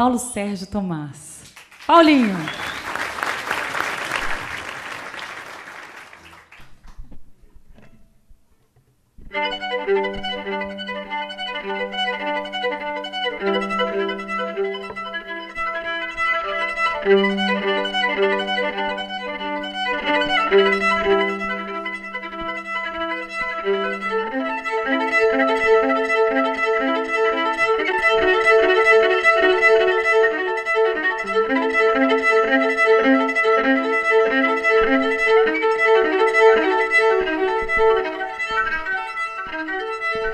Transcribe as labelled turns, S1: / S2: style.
S1: Paulo Sérgio Tomás. Paulinho!